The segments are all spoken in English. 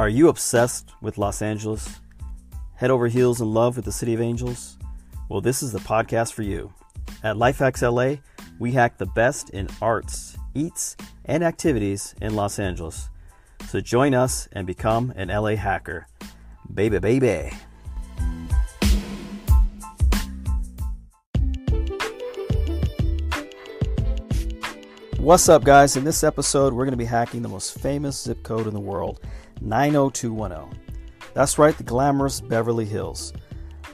Are you obsessed with Los Angeles? Head over heels in love with the City of Angels? Well, this is the podcast for you. At Lifehacks LA, we hack the best in arts, eats, and activities in Los Angeles. So join us and become an LA hacker. Baby, baby. What's up, guys? In this episode, we're going to be hacking the most famous zip code in the world 90210. That's right, the glamorous Beverly Hills.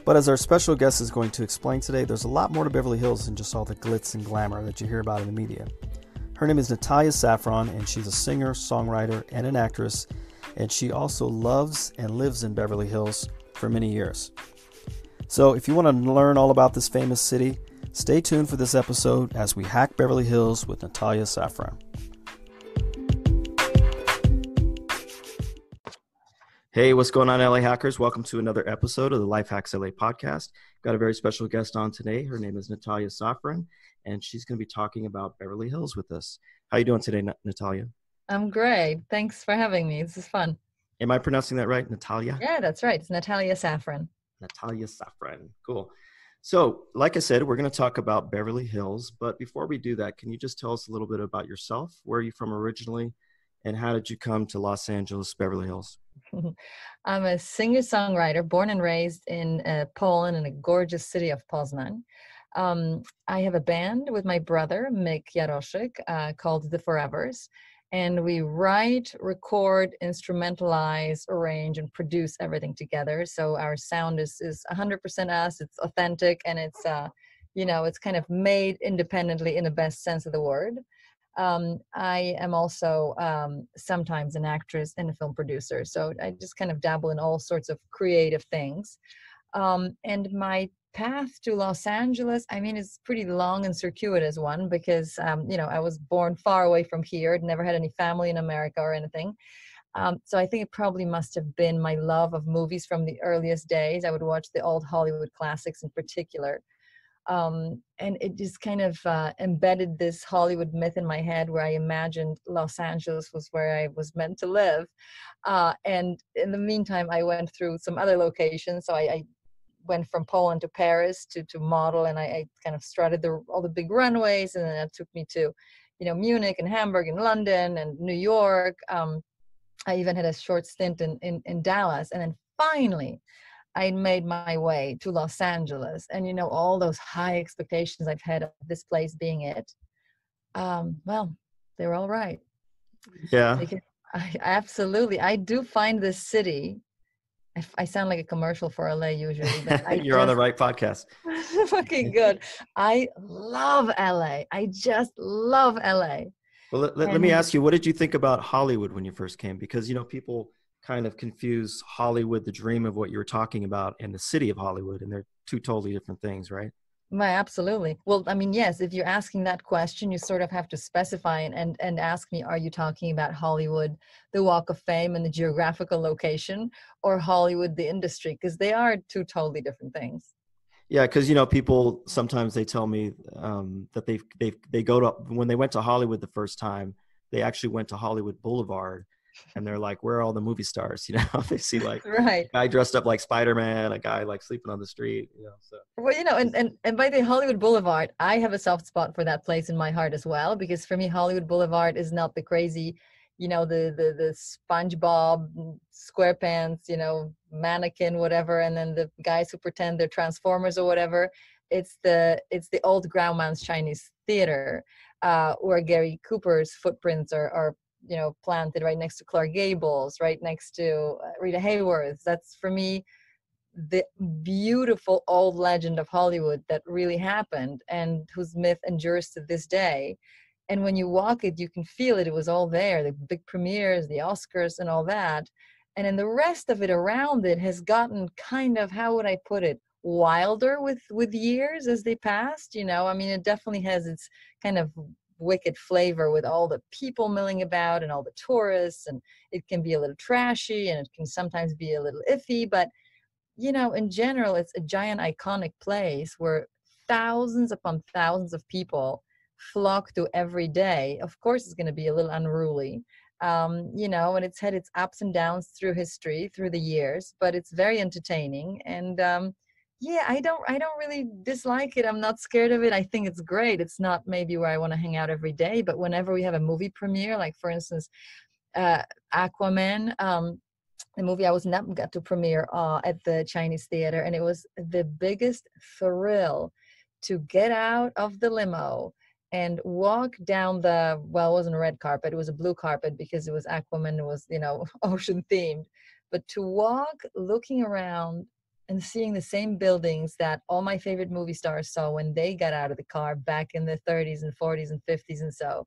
But as our special guest is going to explain today, there's a lot more to Beverly Hills than just all the glitz and glamour that you hear about in the media. Her name is Natalia Safran, and she's a singer, songwriter, and an actress, and she also loves and lives in Beverly Hills for many years. So, if you want to learn all about this famous city, stay tuned for this episode as we hack Beverly Hills with Natalia Safran. Hey, what's going on, LA hackers? Welcome to another episode of the Life Hacks LA podcast. Got a very special guest on today. Her name is Natalia Safran, and she's going to be talking about Beverly Hills with us. How are you doing today, Natalia? I'm great. Thanks for having me. This is fun. Am I pronouncing that right, Natalia? Yeah, that's right. It's Natalia Safran. Natalia Safran. Cool. So, like I said, we're going to talk about Beverly Hills. But before we do that, can you just tell us a little bit about yourself? Where are you from originally? And how did you come to Los Angeles, Beverly Hills? I'm a singer songwriter born and raised in uh, Poland in a gorgeous city of Poznan. Um, I have a band with my brother, Mick Jaroszek, uh, called The Forevers. And we write, record, instrumentalize, arrange, and produce everything together. So our sound is, is 100% us, it's authentic, and it's, uh, you know, it's kind of made independently in the best sense of the word. Um, I am also um, sometimes an actress and a film producer. So I just kind of dabble in all sorts of creative things. Um, and my path to Los Angeles, I mean, it's pretty long and circuitous one because, um, you know, I was born far away from here, never had any family in America or anything. Um, so I think it probably must have been my love of movies from the earliest days. I would watch the old Hollywood classics in particular um, and it just kind of uh, embedded this Hollywood myth in my head where I imagined Los Angeles was where I was meant to live. Uh, and in the meantime, I went through some other locations. So I, I went from Poland to Paris to to model, and I, I, kind of strutted the, all the big runways, and then that took me to, you know, Munich and Hamburg and London and New York. Um, I even had a short stint in, in in Dallas, and then finally I made my way to Los Angeles, and you know all those high expectations I've had of this place being it. Um, well, they were all right. Yeah, I, absolutely. I do find this city. I, I sound like a commercial for LA usually, but you're just, on the right podcast. fucking good. I love LA. I just love LA. Well, let, let, let me ask you, what did you think about Hollywood when you first came? Because you know people kind of confuse Hollywood, the dream of what you were talking about, and the city of Hollywood, and they're two totally different things, right? Right, absolutely. Well, I mean, yes, if you're asking that question, you sort of have to specify and, and, and ask me, are you talking about Hollywood, the Walk of Fame and the geographical location, or Hollywood, the industry? Because they are two totally different things. Yeah, because you know, people sometimes they tell me um, that they they they go to when they went to Hollywood the first time, they actually went to Hollywood Boulevard and they're like, "Where are all the movie stars?" You know, they see like right. a guy dressed up like Spider Man, a guy like sleeping on the street. You know, so well, you know, and and and by the Hollywood Boulevard, I have a soft spot for that place in my heart as well because for me, Hollywood Boulevard is not the crazy, you know, the the the SpongeBob SquarePants, you know, mannequin, whatever, and then the guys who pretend they're Transformers or whatever. It's the it's the old Grauman's Chinese theater, uh, where Gary Cooper's footprints are are you know planted right next to Clark Gables, right next to uh, Rita Hayworth. That's for me the beautiful old legend of Hollywood that really happened and whose myth endures to this day. And when you walk it, you can feel it. It was all there the big premieres, the Oscars, and all that. And then the rest of it around it has gotten kind of, how would I put it, wilder with with years as they passed you know i mean it definitely has its kind of wicked flavor with all the people milling about and all the tourists and it can be a little trashy and it can sometimes be a little iffy but you know in general it's a giant iconic place where thousands upon thousands of people flock to every day of course it's going to be a little unruly um, you know, and it's had its ups and downs through history, through the years, but it's very entertaining. And um, yeah, I don't, I don't really dislike it. I'm not scared of it. I think it's great. It's not maybe where I want to hang out every day, but whenever we have a movie premiere, like for instance, uh, Aquaman, um, the movie I was not got to premiere uh, at the Chinese theater, and it was the biggest thrill to get out of the limo and walk down the well it wasn't a red carpet it was a blue carpet because it was aquaman it was you know ocean themed but to walk looking around and seeing the same buildings that all my favorite movie stars saw when they got out of the car back in the 30s and 40s and 50s and so.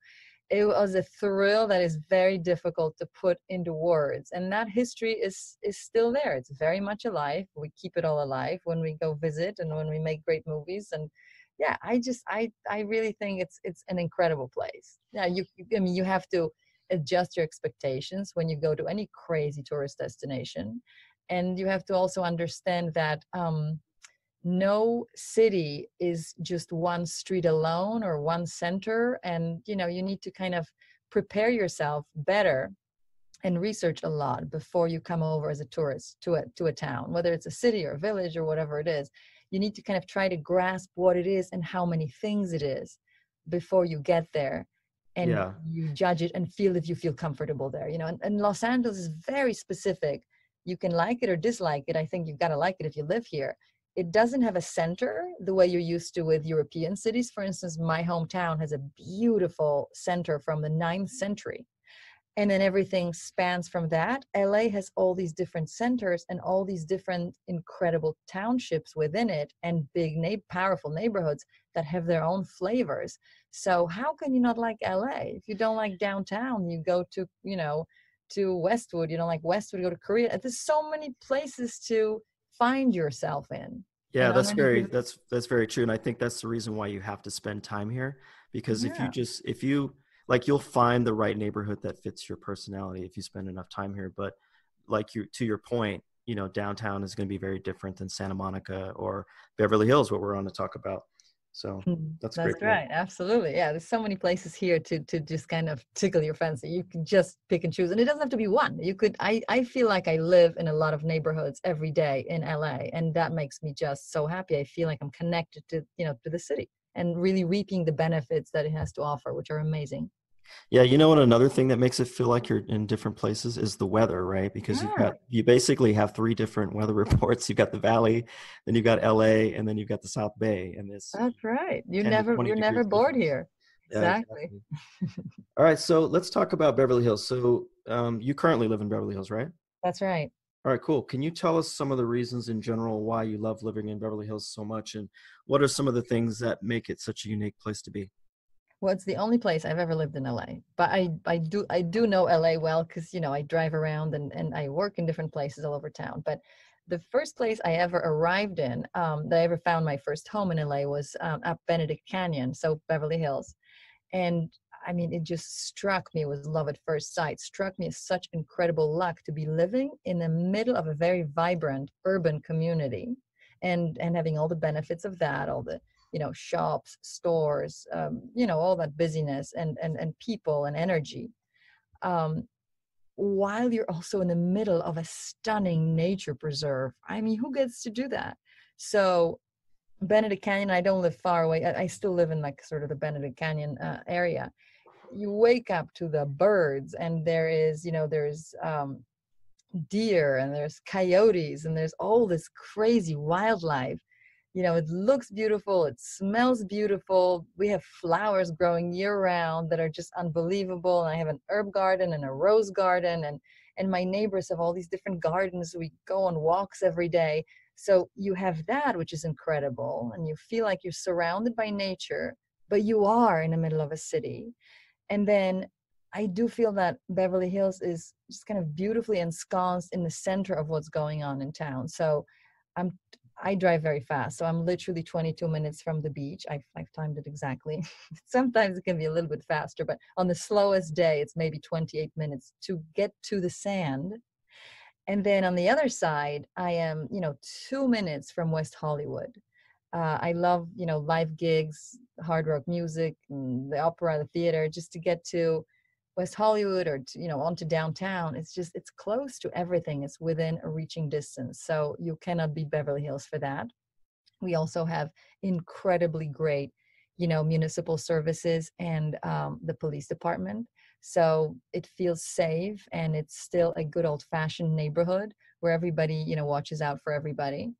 It was a thrill that is very difficult to put into words and that history is is still there. It's very much alive. We keep it all alive when we go visit and when we make great movies and yeah i just i i really think it's it's an incredible place. Yeah you i mean you have to adjust your expectations when you go to any crazy tourist destination and you have to also understand that um, no city is just one street alone or one center and you know you need to kind of prepare yourself better and research a lot before you come over as a tourist to a to a town whether it's a city or a village or whatever it is you need to kind of try to grasp what it is and how many things it is before you get there and yeah. you judge it and feel if you feel comfortable there you know and, and los angeles is very specific you can like it or dislike it i think you've got to like it if you live here. It doesn't have a center the way you're used to with european cities. For instance my hometown has a beautiful center from the ninth century and then everything spans from that. La has all these different centers and all these different incredible townships within it and big na- powerful neighborhoods that have their own flavors. So how can you not like la if you don't like downtown you go to you know to westwood you don't like westwood go to korea. There's so many places to find yourself in yeah you know, that's very that's that's very true. And i think that's the reason why you have to spend time here because yeah. if you just if you like you'll find the right neighborhood that fits your personality if you spend enough time here. But like you to your point you know downtown is going to be very different than santa monica or beverly hills what we're on to talk about so hmm, that's, that's great right absolutely yeah there's so many places here to to just kind of tickle your fancy you can just pick and choose and it doesn't have to be one you could i i feel like i live in a lot of neighborhoods every day in la and that makes me just so happy i feel like i'm connected to you know to the city and really reaping the benefits that it has to offer which are amazing yeah, you know what? Another thing that makes it feel like you're in different places is the weather, right? Because yeah. you've got you basically have three different weather reports. You've got the Valley, then you've got LA, and then you've got the South Bay. And this that's right. You never you're never bored here. Exactly. Yeah, exactly. All right, so let's talk about Beverly Hills. So um, you currently live in Beverly Hills, right? That's right. All right, cool. Can you tell us some of the reasons in general why you love living in Beverly Hills so much, and what are some of the things that make it such a unique place to be? Well it's the only place i've ever lived in la but i i do i do know la well because you know i drive around and and i work in different places all over town but the first place i ever arrived in um, that i ever found my first home in la was um, up benedict canyon so beverly hills and i mean it just struck me with love at first sight struck me as such incredible luck to be living in the middle of a very vibrant urban community and and having all the benefits of that all the you know shops stores um, you know all that busyness and and and people and energy um, while you're also in the middle of a stunning nature preserve i mean who gets to do that? So benedict canyon i don't live far away i, I still live in like sort of the benedict canyon uh, area. You wake up to the birds and there is you know there's um, deer and there's coyotes and there's all this crazy wildlife you know it looks beautiful it smells beautiful we have flowers growing year round that are just unbelievable and i have an herb garden and a rose garden and and my neighbors have all these different gardens we go on walks every day so you have that which is incredible and you feel like you're surrounded by nature but you are in the middle of a city and then I do feel that Beverly Hills is just kind of beautifully ensconced in the center of what's going on in town. So I'm I drive very fast, so I'm literally 22 minutes from the beach. I've, I've timed it exactly. Sometimes it can be a little bit faster, but on the slowest day, it's maybe 28 minutes to get to the sand. And then on the other side, I am, you know, two minutes from West Hollywood. Uh, I love, you know, live gigs, hard rock music, the opera, the theater, just to get to West Hollywood or to, you know onto downtown. It's just it's close to everything. It's within a reaching distance. So you cannot beat Beverly Hills for that. We also have incredibly great, you know, municipal services and um, the police department. So it feels safe and it's still a good old fashioned neighborhood where everybody, you know, watches out for everybody.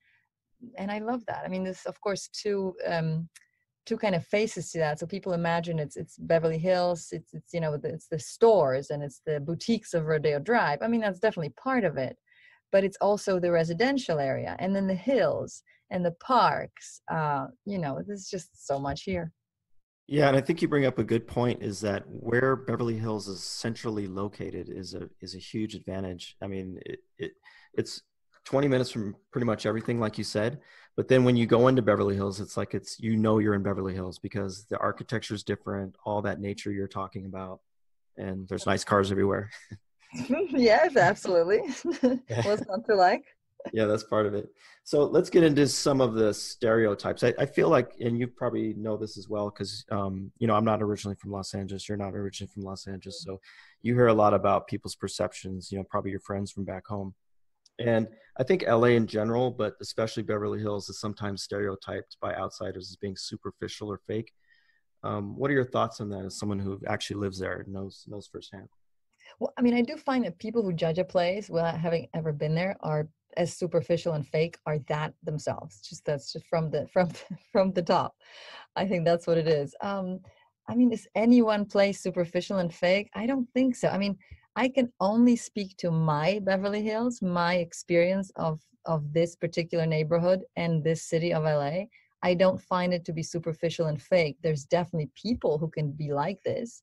And I love that. I mean, there's of course two um, two kind of faces to that. So people imagine it's it's Beverly Hills, it's it's you know it's the stores and it's the boutiques of Rodeo Drive. I mean, that's definitely part of it, but it's also the residential area and then the hills and the parks. Uh, you know, there's just so much here. Yeah, and I think you bring up a good point is that where Beverly Hills is centrally located is a is a huge advantage. I mean, it, it it's 20 minutes from pretty much everything like you said, but then when you go into Beverly Hills, it's like it's you know you're in Beverly Hills because the architecture is different, all that nature you're talking about, and there's nice cars everywhere. yes, absolutely. What's not to like? yeah, that's part of it. So let's get into some of the stereotypes. I, I feel like, and you probably know this as well, because um, you know I'm not originally from Los Angeles. You're not originally from Los Angeles, so you hear a lot about people's perceptions. You know, probably your friends from back home, and I think LA in general, but especially Beverly Hills, is sometimes stereotyped by outsiders as being superficial or fake. Um, what are your thoughts on that, as someone who actually lives there and knows knows firsthand? Well, I mean, I do find that people who judge a place without having ever been there are as superficial and fake are that themselves. Just that's just from the from from the top. I think that's what it is. Um i mean is any one place superficial and fake? I don't think so. I mean i can only speak to my beverly hills my experience of of this particular neighborhood and this city of la i don't find it to be superficial and fake there's definitely people who can be like this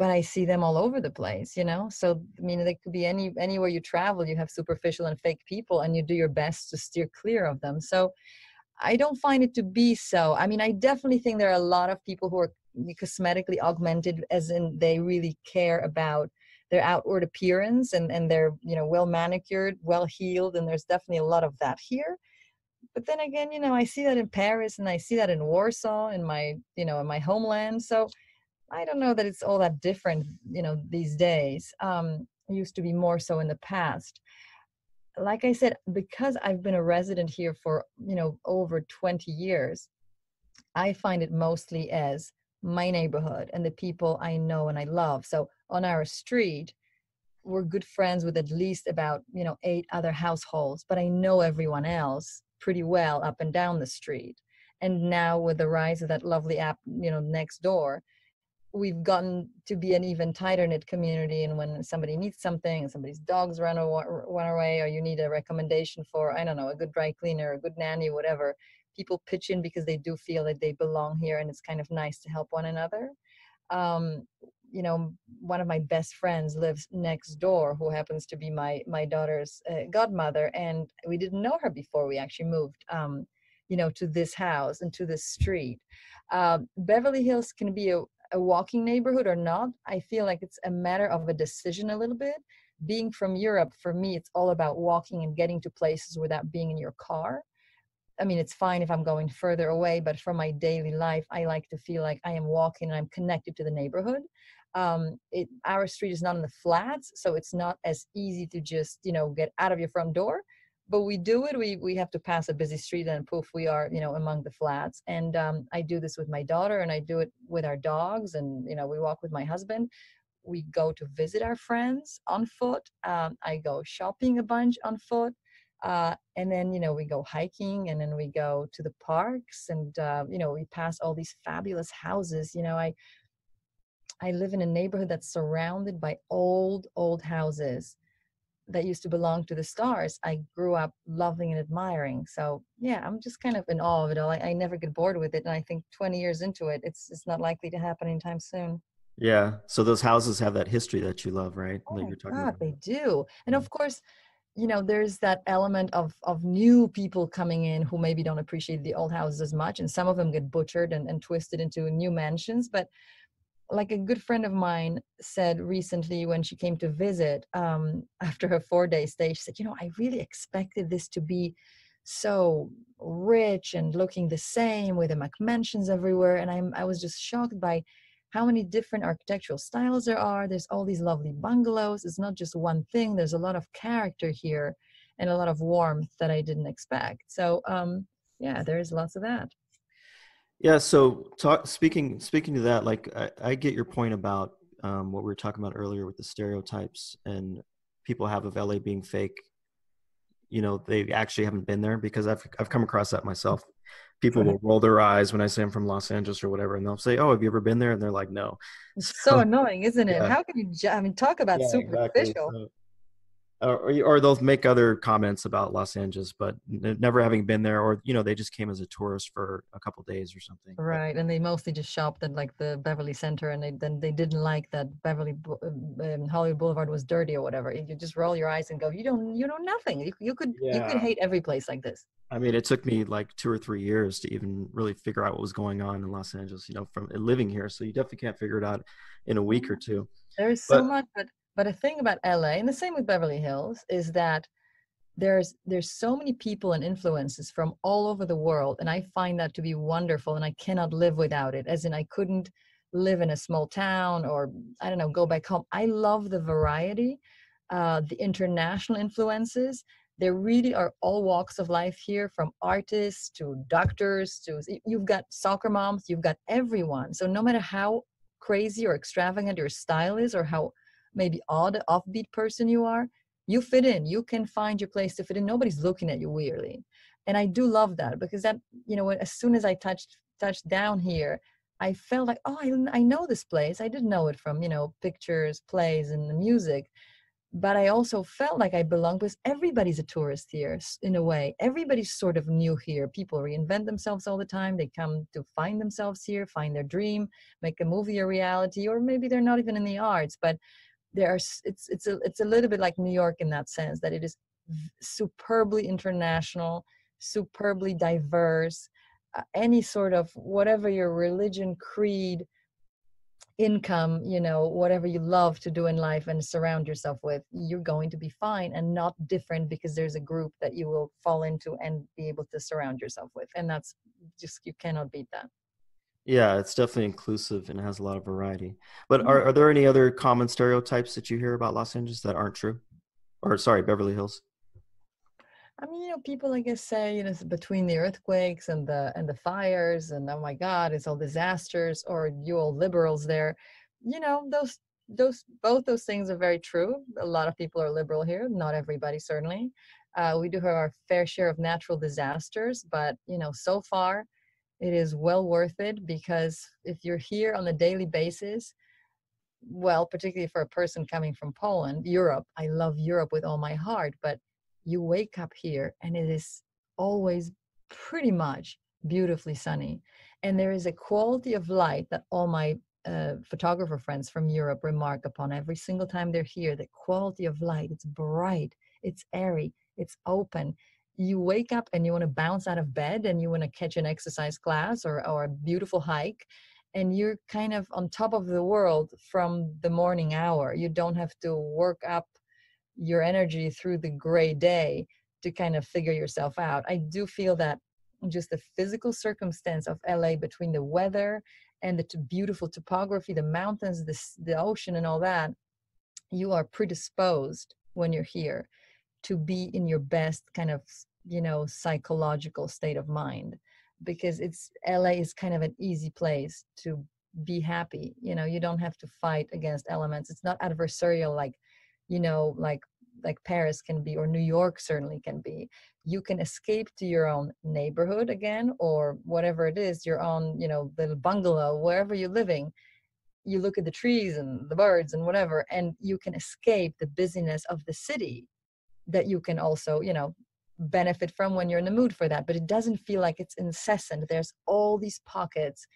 but I see them all over the place, you know? So, I mean, they could be any anywhere you travel, you have superficial and fake people and you do your best to steer clear of them. So I don't find it to be so. I mean, I definitely think there are a lot of people who are cosmetically augmented as in they really care about their outward appearance and, and they're, you know, well manicured, well heeled and there's definitely a lot of that here but then again you know i see that in paris and i see that in warsaw in my you know in my homeland so I don't know that it's all that different, you know, these days. Um, it used to be more so in the past. Like I said, because I've been a resident here for, you know, over 20 years, I find it mostly as my neighborhood and the people I know and I love. So on our street, we're good friends with at least about, you know, eight other households, but I know everyone else pretty well up and down the street. And now with the rise of that lovely app, you know, next door, we've gotten to be an even tighter knit community and when somebody needs something somebody's dogs run, run away or you need a recommendation for i don't know a good dry cleaner a good nanny whatever people pitch in because they do feel that they belong here and it's kind of nice to help one another um, you know one of my best friends lives next door who happens to be my my daughter's uh, godmother and we didn't know her before we actually moved um, you know to this house and to this street. Uh, beverly hills can be a, a walking neighborhood or not i feel like it's a matter of a decision a little bit. Being from europe for me it's all about walking and getting to places without being in your car i mean it's fine if i'm going further away but for my daily life i like to feel like i am walking and i'm connected to the neighborhood. Um, it, our street is not in the flats so it's not as easy to just you know get out of your front door but we do it. We we have to pass a busy street and poof we are you know among the flats. And um, i do this with my daughter and i do it with our dogs and you know we walk with my husband. We go to visit our friends on foot. Um, i go shopping a bunch on foot uh, and then you know we go hiking and then we go to the parks and uh, you know we pass all these fabulous houses you know i i live in a neighborhood that's surrounded by old old houses that used to belong to the stars i grew up loving and admiring so yeah i'm just kind of in awe of it all i, I never get bored with it and i think 20 years into it it's it's not likely to happen anytime soon. Yeah so those houses have that history that you love right oh that you're talking God, about. they do and of course you know there's that element of of new people coming in who maybe don't appreciate the old houses as much and some of them get butchered and, and twisted into new mansions but like a good friend of mine said recently when she came to visit um, after her four day stay, she said, You know, I really expected this to be so rich and looking the same with the McMansions everywhere. And I'm, I was just shocked by how many different architectural styles there are. There's all these lovely bungalows. It's not just one thing. There's a lot of character here and a lot of warmth that I didn't expect. So um, yeah, there is lots of that. Yeah. So talk, speaking speaking to that, like I, I get your point about um, what we were talking about earlier with the stereotypes and people have of LA being fake. You know, they actually haven't been there because I've I've come across that myself people will roll their eyes when I say I'm from Los Angeles or whatever, and they'll say, "Oh, have you ever been there?" And they're like, "No." It's so, so annoying, isn't it? Yeah. How can you? I mean, talk about yeah, superficial. Exactly. So, or, or they'll make other comments about Los Angeles, but never having been there, or you know, they just came as a tourist for a couple days or something. Right, but, and they mostly just shopped at like the Beverly Center, and they then they didn't like that Beverly um, Hollywood Boulevard was dirty or whatever. You just roll your eyes and go, "You don't, you know nothing. You, you could, yeah. you could hate every place like this." I mean, it took me like two or three years to even really figure out what was going on in Los Angeles. You know, from living here, so you definitely can't figure it out in a week or two. There's so much, but but a thing about LA, and the same with Beverly Hills, is that there's there's so many people and influences from all over the world, and I find that to be wonderful, and I cannot live without it. As in, I couldn't live in a small town or I don't know, go back home. I love the variety, uh, the international influences. There really are all walks of life here, from artists to doctors to you've got soccer moms, you've got everyone. So no matter how crazy or extravagant your style is, or how maybe odd, offbeat person you are, you fit in. You can find your place to fit in. Nobody's looking at you weirdly. And I do love that because that, you know, as soon as I touched touched down here, I felt like, oh, I, I know this place. I didn't know it from, you know, pictures, plays, and the music. But I also felt like I belonged because everybody's a tourist here in a way. Everybody's sort of new here. People reinvent themselves all the time. They come to find themselves here, find their dream, make a movie a reality, or maybe they're not even in the arts. But there are it's it's a it's a little bit like New York in that sense that it is superbly international, superbly diverse. Uh, any sort of whatever your religion, creed, income, you know, whatever you love to do in life and surround yourself with, you're going to be fine and not different because there's a group that you will fall into and be able to surround yourself with. And that's just you cannot beat that. Yeah, it's definitely inclusive and has a lot of variety. But are, mm-hmm. are there any other common stereotypes that you hear about Los Angeles that aren't true? Or sorry, Beverly Hills? I mean, you know, people I guess say, you know, between the earthquakes and the and the fires and oh my God, it's all disasters, or you all liberals there. You know, those those both those things are very true. A lot of people are liberal here, not everybody certainly. Uh, we do have our fair share of natural disasters, but you know, so far it is well worth it because if you're here on a daily basis, well, particularly for a person coming from Poland, Europe, I love Europe with all my heart, but you wake up here and it is always pretty much beautifully sunny. And there is a quality of light that all my uh, photographer friends from Europe remark upon every single time they're here. The quality of light, it's bright, it's airy, it's open you wake up and you want to bounce out of bed and you want to catch an exercise class or, or a beautiful hike and you're kind of on top of the world from the morning hour. You don't have to work up your energy through the gray day to kind of figure yourself out. I do feel that just the physical circumstance of la between the weather and the beautiful topography the mountains the, the ocean and all that you are predisposed when you're here to be in your best kind of you know psychological state of mind because it's la is kind of an easy place to be happy you know you don't have to fight against elements it's not adversarial like you know like like paris can be or new york certainly can be. You can escape to your own neighborhood again or whatever it is your own you know little bungalow wherever you're living you look at the trees and the birds and whatever and you can escape the busyness of the city that you can also you know benefit from when you're in the mood for that but it doesn't feel like it's incessant. There's all these pockets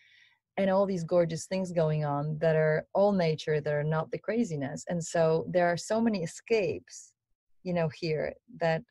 and all these gorgeous things going on that are all nature that are not the craziness and so there are so many escapes you know here that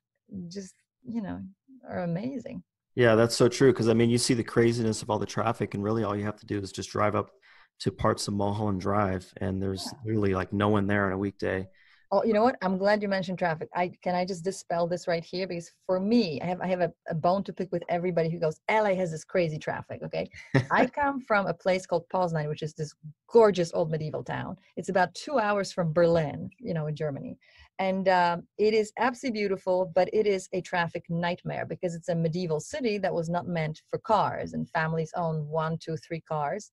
just you know are amazing. Yeah that's so true because i mean you see the craziness of all the traffic and really all you have to do is just drive up to parts of mulholland drive and there's yeah. really like no one there on a weekday Oh, you know what? I'm glad you mentioned traffic. I can I just dispel this right here because for me, I have I have a, a bone to pick with everybody who goes, LA has this crazy traffic. Okay. I come from a place called Poznan, which is this gorgeous old medieval town. It's about two hours from Berlin, you know, in Germany. And um, it is absolutely beautiful, but it is a traffic nightmare because it's a medieval city that was not meant for cars, and families own one, two, three cars.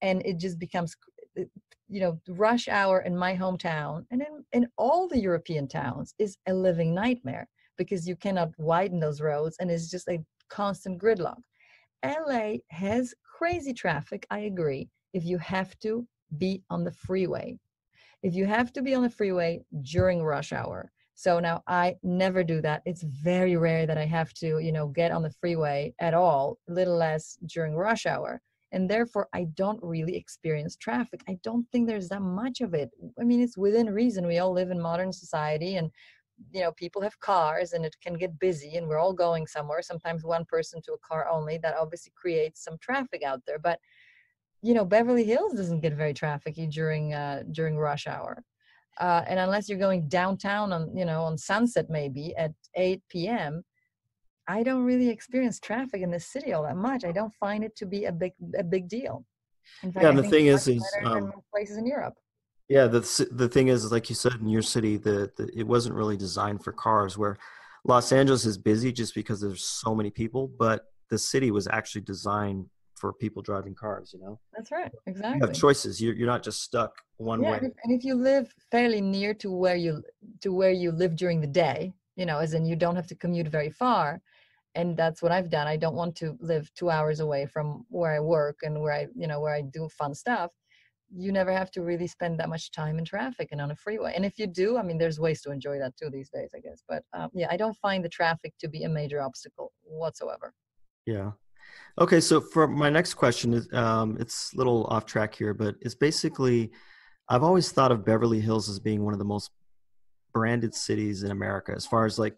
And it just becomes Eh, you know rush hour in my hometown and in, in all the european towns is a living nightmare because you cannot widen those roads and it's just a constant gridlock. La has crazy traffic i agree if you have to be on the freeway. If you have to be on the freeway during rush hour. So now i never do that. It's very rare that i have to you know get on the freeway at all a little less during rush hour and therefore i don't really experience traffic. I don't think there's that much of it. I mean it's within reason. We all live in modern society and you know people have cars and it can get busy and we're all going somewhere sometimes one person to a car only. That obviously creates some traffic out there but you know beverly hills doesn't get very trafficy during uh during rush hour. Uh, and unless you're going downtown on you know on sunset maybe at 8 p.m I don't really experience traffic in the city all that much. I don't find it to be a big a big deal. In fact, yeah, and the thing is, is um, places in Europe. Yeah, the the thing is, like you said, in your city, the, the it wasn't really designed for cars. Where Los Angeles is busy just because there's so many people, but the city was actually designed for people driving cars. You know. That's right. Exactly. You have choices. You're you're not just stuck one yeah, way. And if you live fairly near to where you to where you live during the day, you know, as in you don't have to commute very far and that's what i've done i don't want to live two hours away from where i work and where i you know where i do fun stuff. You never have to really spend that much time in traffic and on a freeway and if you do i mean there's ways to enjoy that too these days i guess but um, yeah i don't find the traffic to be a major obstacle whatsoever. Yeah. Okay so for my next question is um, it's a little off track here but it's basically i've always thought of beverly hills as being one of the most branded cities in america as far as like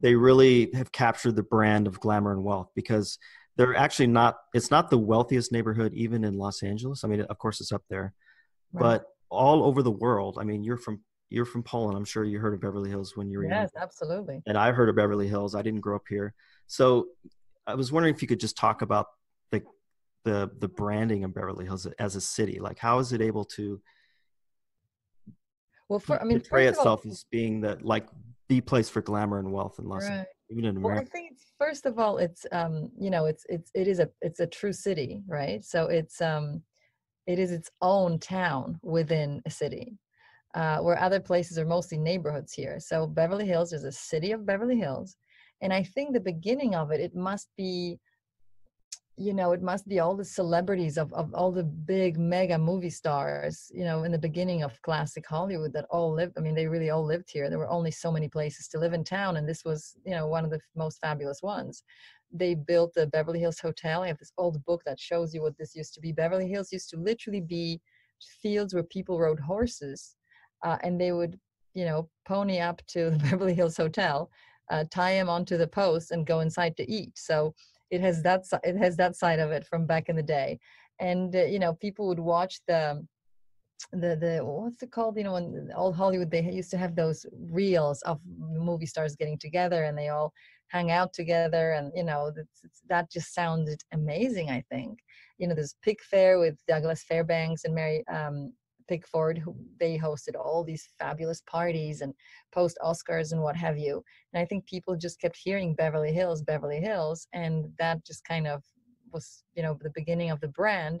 they really have captured the brand of glamour and wealth because they're actually not it's not the wealthiest neighborhood even in los angeles. I mean of course it's up there right. but all over the world. I mean you're from you're from poland. I'm sure you heard of beverly hills when you were yes absolutely. And i've heard of beverly hills. I didn't grow up here. So i was wondering if you could just talk about the the the branding of beverly hills as a city. Like how is it able to well for i mean portray itself all, as being the like the place for glamour and wealth and luxury. right. Even in America. Well, I think first of all, it's um, you know, it's it's it is a it's a true city, right? So it's um, it is its own town within a city, uh, where other places are mostly neighborhoods here. So Beverly Hills is a city of Beverly Hills, and I think the beginning of it, it must be you know it must be all the celebrities of, of all the big mega movie stars you know in the beginning of classic hollywood that all lived i mean they really all lived here. There were only so many places to live in town and this was you know one of the most fabulous ones. They built the beverly hills hotel. I have this old book that shows you what this used to be. Beverly hills used to literally be fields where people rode horses uh, and they would you know pony up to the beverly hills hotel uh, tie him onto the post and go inside to eat. So it has that it has that side of it from back in the day. And uh, you know people would watch the the the what's it called? You know in old hollywood they used to have those reels of movie stars getting together and they all hang out together and you know that just sounded amazing i think. You know this Pickfair with douglas fairbanks and mary um, Pickford, who they hosted all these fabulous parties and post Oscars and what have you. And I think people just kept hearing Beverly Hills, Beverly Hills, and that just kind of was, you know, the beginning of the brand.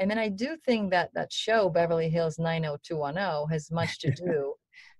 And then I do think that that show Beverly Hills 90210 has much to do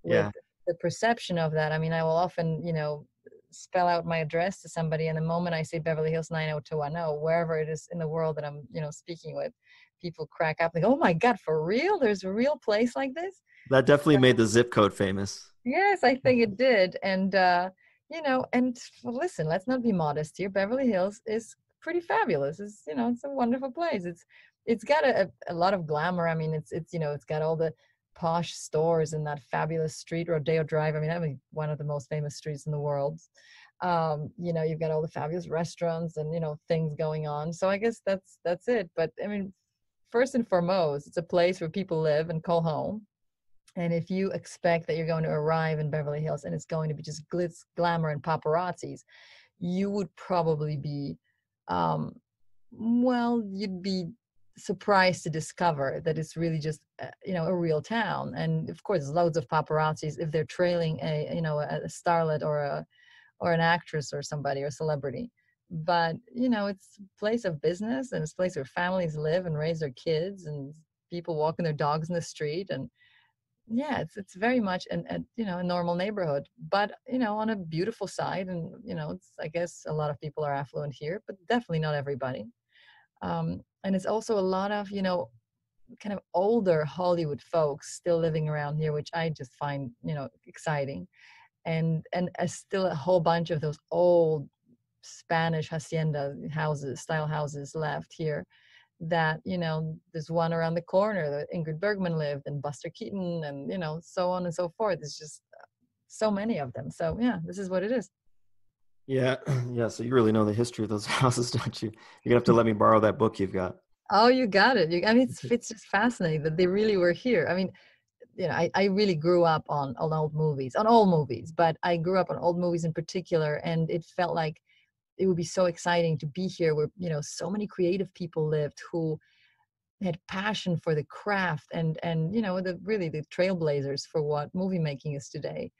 yeah. with the perception of that. I mean, I will often, you know, spell out my address to somebody and the moment I say Beverly Hills 90210, wherever it is in the world that I'm, you know, speaking with, people crack up like, oh my God, for real? There's a real place like this? That definitely made the zip code famous. Yes, I think it did. And, uh, you know, and listen, let's not be modest here. Beverly Hills is pretty fabulous. It's, you know, it's a wonderful place. It's, it's got a, a lot of glamour. I mean, it's, it's, you know, it's got all the posh stores in that fabulous street, Rodeo Drive. I mean, I mean, one of the most famous streets in the world. Um, you know, you've got all the fabulous restaurants and, you know, things going on. So I guess that's, that's it. But I mean, first and foremost, it's a place where people live and call home. And if you expect that you're going to arrive in Beverly Hills and it's going to be just glitz, glamour, and paparazzis, you would probably be, um, well, you'd be surprised to discover that it's really just uh, you know a real town and of course loads of paparazzis if they're trailing a you know a, starlet or a or an actress or somebody or celebrity. But you know it's a place of business and it's a place where families live and raise their kids and people walking their dogs in the street and yeah it's it's very much an, a you know a normal neighborhood. But you know on a beautiful side and you know it's i guess a lot of people are affluent here but definitely not everybody. Um, and it's also a lot of you know kind of older hollywood folks still living around here which i just find you know exciting. And and uh, still a whole bunch of those old spanish hacienda houses style houses left here that you know there's one around the corner that ingrid bergman lived and buster keaton and you know so on and so forth. It's just uh, so many of them. So yeah this is what it is yeah yeah so you really know the history of those houses don't you? You're gonna have to let me borrow that book you've got. Oh you got it. You, i mean it's, it's just fascinating that they really were here. I mean you know I, I really grew up on on old movies on old movies but i grew up on old movies in particular and it felt like it would be so exciting to be here where you know so many creative people lived who had passion for the craft and and you know the really the trailblazers for what movie making is today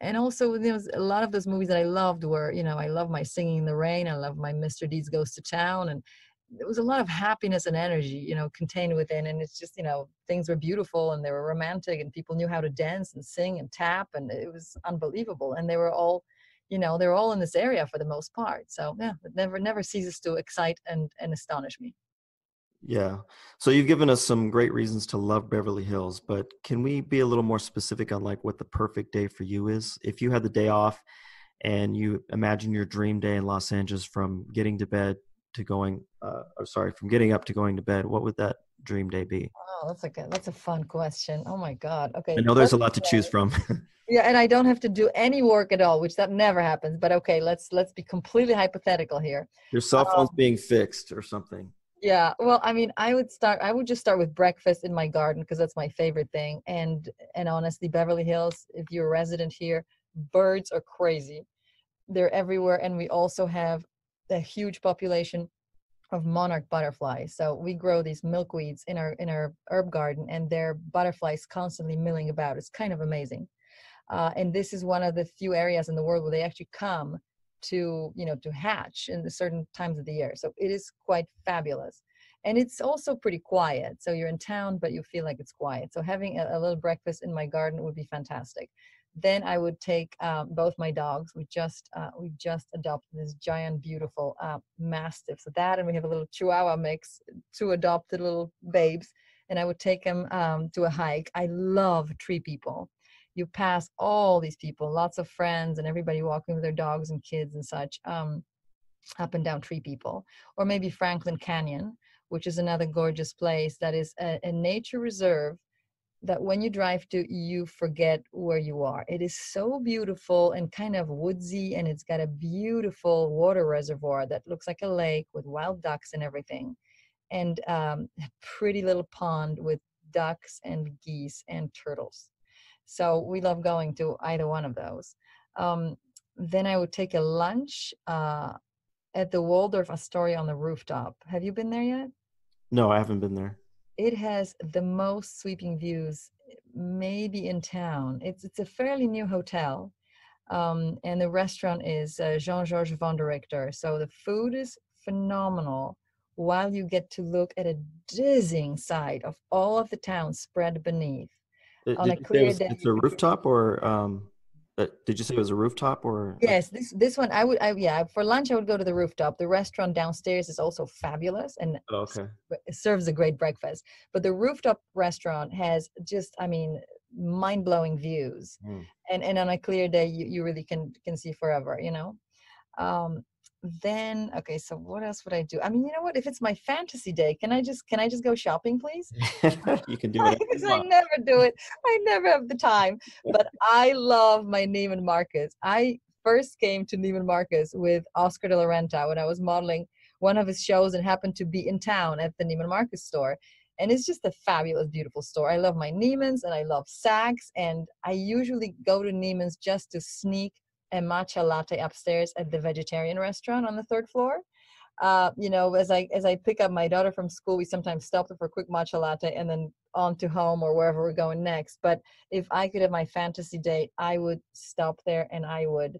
and also there was a lot of those movies that i loved were you know i love my singing in the rain i love my mr deeds goes to town and there was a lot of happiness and energy you know contained within and it's just you know things were beautiful and they were romantic and people knew how to dance and sing and tap and it was unbelievable and they were all you know they're all in this area for the most part. So yeah it never never ceases to excite and and astonish me yeah. So you've given us some great reasons to love beverly hills but can we be a little more specific on like what the perfect day for you is? If you had the day off and you imagine your dream day in los angeles from getting to bed to going uh, or sorry from getting up to going to bed what would that dream day be? Oh that's a good that's a fun question. Oh my god. Okay i know there's a lot to choose from. Yeah and i don't have to do any work at all which that never happens but okay let's let's be completely hypothetical here. Your cell phone's um, being fixed or something yeah well i mean i would start i would just start with breakfast in my garden because that's my favorite thing and and honestly beverly hills if you're a resident here birds are crazy they're everywhere and we also have a huge population of monarch butterflies. So we grow these milkweeds in our in our herb garden, and there butterflies constantly milling about. It's kind of amazing. Uh, and this is one of the few areas in the world where they actually come to you know to hatch in the certain times of the year. So it is quite fabulous. And it's also pretty quiet. So you're in town, but you feel like it's quiet. So having a, a little breakfast in my garden would be fantastic then I would take um, both my dogs. We just uh, we just adopted this giant, beautiful uh, mastiff. So that, and we have a little Chihuahua mix, two adopted little babes. And I would take them um, to a hike. I love tree people. You pass all these people, lots of friends, and everybody walking with their dogs and kids and such, um, up and down tree people. Or maybe Franklin Canyon, which is another gorgeous place that is a, a nature reserve that when you drive to you forget where you are. It is so beautiful and kind of woodsy and it's got a beautiful water reservoir that looks like a lake with wild ducks and everything. And um, a pretty little pond with ducks and geese and turtles so we love going to either one of those. Um, then i would take a lunch uh, at the waldorf astoria on the rooftop. Have you been there yet? No i haven't been there. It has the most sweeping views maybe in town. It's it's a fairly new hotel um, and the restaurant is uh, jean-georges Vongerichten. so the food is phenomenal while you get to look at a dizzying sight of all of the town spread beneath it, on a clear day it's a rooftop or um uh, did you say it was a rooftop or? Yes, this this one I would I yeah for lunch I would go to the rooftop. The restaurant downstairs is also fabulous and oh, okay. serves a great breakfast. But the rooftop restaurant has just I mean mind blowing views, mm. and and on a clear day you, you really can can see forever. You know, um, then okay so what else would i do? I mean you know what? If it's my fantasy day can i just can i just go shopping please? You can do it because i never do it. I never have the time. But i love my neiman marcus. I first came to neiman marcus with oscar de la renta when i was modeling one of his shows and happened to be in town at the neiman marcus store. And it's just a fabulous, beautiful store. I love my Neiman's and I love Saks, and I usually go to Neiman's just to sneak a matcha latte upstairs at the vegetarian restaurant on the third floor. Uh, you know, as I as I pick up my daughter from school, we sometimes stop for a quick matcha latte and then on to home or wherever we're going next. But if I could have my fantasy date, I would stop there and I would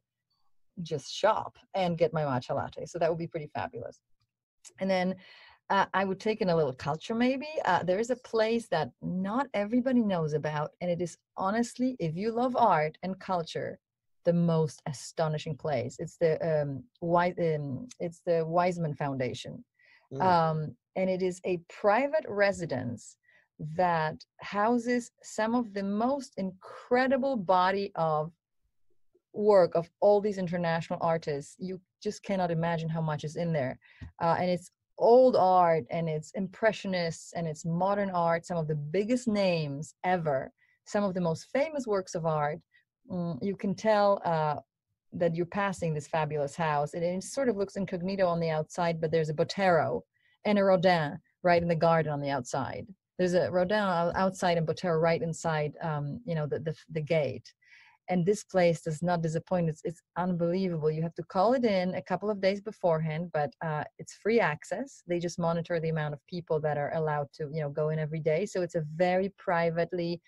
just shop and get my matcha latte. So that would be pretty fabulous. And then uh, I would take in a little culture maybe. Uh, there is a place that not everybody knows about, and it is honestly, if you love art and culture, the most astonishing place. It's the um, um it's the Weisman Foundation, mm. um, and it is a private residence that houses some of the most incredible body of work of all these international artists. You just cannot imagine how much is in there, uh, and it's old art and it's impressionists and it's modern art some of the biggest names ever some of the most famous works of art mm, you can tell uh, that you're passing this fabulous house and it sort of looks incognito on the outside but there's a botero and a rodin right in the garden on the outside. There's a rodin outside and botero right inside um, you know the, the, the gate. And this place does not disappoint. It's, it's unbelievable. You have to call it in a couple of days beforehand but uh, it's free access. They just monitor the amount of people that are allowed to you know go in every day. So it's a very privately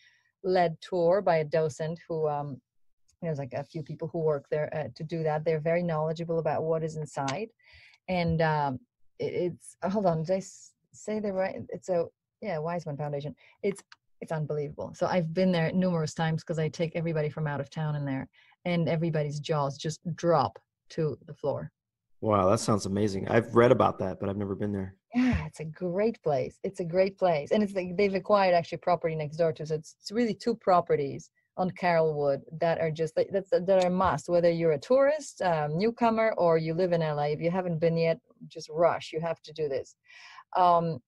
led tour by a docent who um, there's like a few people who work there uh, to do that they're very knowledgeable about what is inside and um, it, it's hold on did i say the right it's a yeah weisman foundation it's it's unbelievable. So I've been there numerous times because I take everybody from out of town in there, and everybody's jaws just drop to the floor. Wow, that sounds amazing. I've read about that, but I've never been there. Yeah, it's a great place. It's a great place, and it's like they've acquired actually property next door to. So it's, it's really two properties on Carolwood that are just that's that are must. Whether you're a tourist, um, newcomer, or you live in LA, if you haven't been yet, just rush. You have to do this. Um,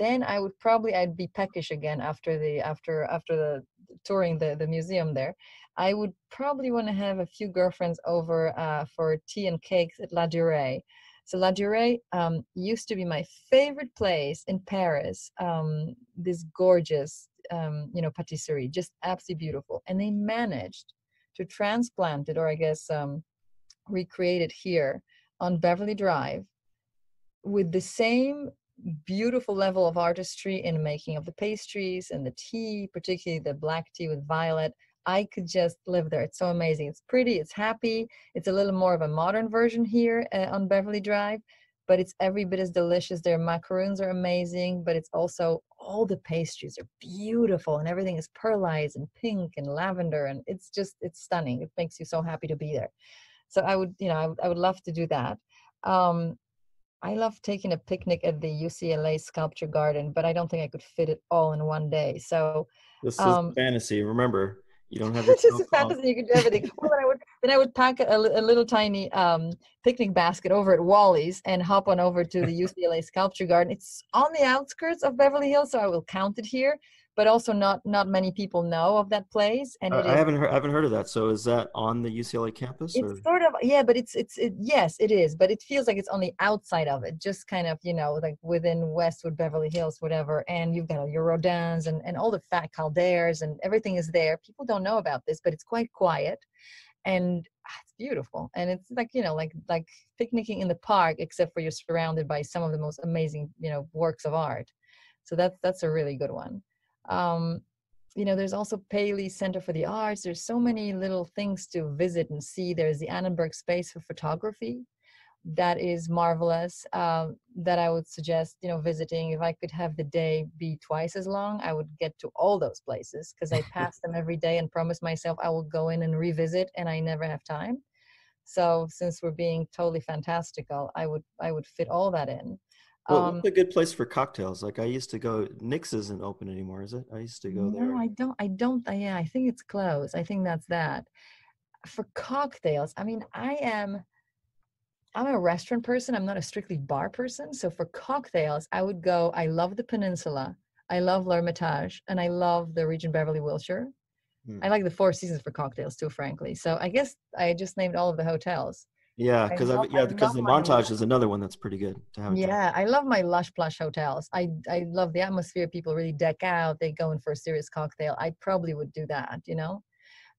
then I would probably I'd be peckish again after the after after the touring the the museum there. I would probably want to have a few girlfriends over uh, for tea and cakes at Ladurée. So Ladurée um, used to be my favorite place in Paris. Um, this gorgeous, um, you know, patisserie, just absolutely beautiful. And they managed to transplant it, or I guess um, recreate it here on Beverly Drive with the same beautiful level of artistry in making of the pastries and the tea, particularly the black tea with violet. I could just live there. It's so amazing. It's pretty, it's happy. It's a little more of a modern version here uh, on Beverly Drive, but it's every bit as delicious. Their macaroons are amazing, but it's also all the pastries are beautiful and everything is pearlized and pink and lavender and it's just it's stunning. It makes you so happy to be there. So I would, you know, I, I would love to do that. Um, I love taking a picnic at the UCLA Sculpture Garden, but I don't think I could fit it all in one day. So this is um, fantasy. Remember, you don't have. It's just a fantasy. You can do everything. well, then I would then I would pack a, a little tiny um, picnic basket over at Wally's and hop on over to the UCLA Sculpture Garden. It's on the outskirts of Beverly Hills, so I will count it here but also not not many people know of that place. And uh, I haven't heard I haven't heard of that. So is that on the UCLA campus? It's or? sort of yeah, but it's it's it, yes, it is, but it feels like it's on the outside of it, just kind of you know like within Westwood, Beverly Hills, whatever. And you've got all your Rodins and and all the fat Calderes and everything is there. People don't know about this, but it's quite quiet and ah, it's beautiful and it's like you know like like picnicking in the park except for you're surrounded by some of the most amazing you know works of art so that's that's a really good one um, you know, there's also Paley Center for the Arts. There's so many little things to visit and see. There's the Annenberg Space for Photography. That is marvelous. Um, that I would suggest, you know, visiting. If I could have the day be twice as long, I would get to all those places because I pass them every day and promise myself I will go in and revisit, and I never have time. So since we're being totally fantastical, I would I would fit all that in. Well, um, what's a good place for cocktails? Like I used to go. Nick's isn't open anymore, is it? I used to go no, there. No, I don't. I don't. Yeah, I think it's closed. I think that's that. For cocktails, I mean, I am. I'm a restaurant person. I'm not a strictly bar person. So for cocktails, I would go. I love the Peninsula. I love L'Ermitage, and I love the Regent Beverly Wilshire. Hmm. I like the Four Seasons for cocktails too, frankly. So I guess I just named all of the hotels Yeah, because yeah, because the montage is another one that's pretty good to have. Yeah, I love my lush plush hotels. I I love the atmosphere. People really deck out. They go in for a serious cocktail. I probably would do that. You know,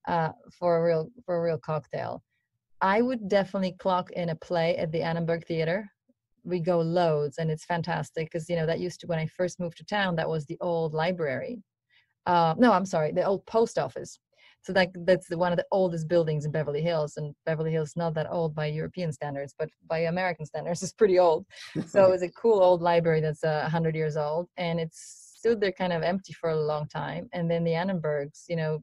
uh, for a real for a real cocktail. I would definitely clock in a play at the Annenberg Theater. We go loads, and it's fantastic because you know that used to when I first moved to town. That was the old library. Uh, no, I'm sorry, the old post office so that that's one of the oldest buildings in Beverly Hills, and Beverly Hills not that old by European standards, but by American standards, it's pretty old. so it's a cool old library that's uh, 100 years old, and it's stood there kind of empty for a long time. And then the Annenbergs, you know,